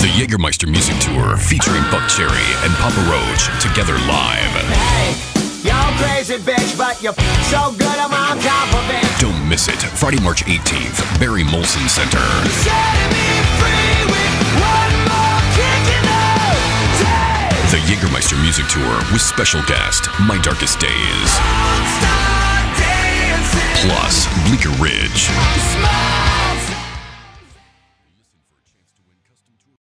The Jägermeister Music Tour featuring Buckcherry and Papa Roach together live. Hey, y'all crazy bitch, but you're so good I'm on top of it. Don't miss it. Friday, March 18th, Barrie Molson Center. The Jägermeister Music Tour with special guest My Darkest Days. Plus, Bleeker Ridge.